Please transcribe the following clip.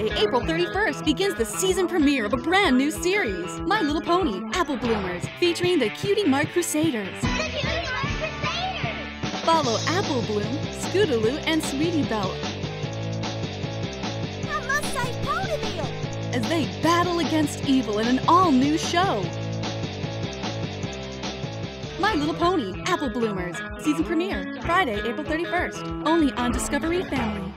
Friday, April 31st begins the season premiere of a brand new series, My Little Pony Apple Bloomers, featuring the Cutie Mark Crusaders. Follow Apple Bloom, Scootaloo, and Sweetie Belle as they battle against evil in an all-new show. My Little Pony Apple Bloomers, season premiere, Friday, April 31st, only on Discovery Family.